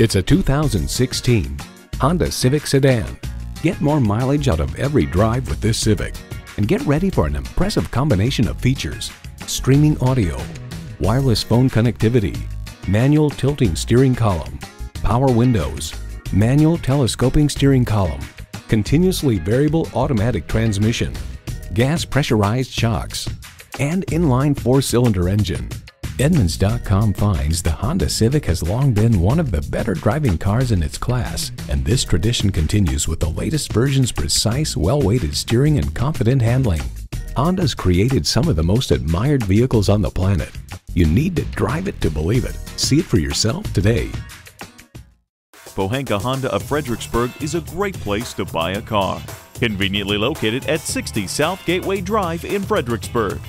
It's a 2016 Honda Civic Sedan. Get more mileage out of every drive with this Civic and get ready for an impressive combination of features. Streaming audio, wireless phone connectivity, manual tilting steering column, power windows, manual telescoping steering column, continuously variable automatic transmission, gas pressurized shocks, and inline four-cylinder engine. Edmunds.com finds the Honda Civic has long been one of the better driving cars in its class, and this tradition continues with the latest version's precise, well-weighted steering and confident handling. Honda's created some of the most admired vehicles on the planet. You need to drive it to believe it. See it for yourself today. Pohanka Honda of Fredericksburg is a great place to buy a car. Conveniently located at 60 South Gateway Drive in Fredericksburg.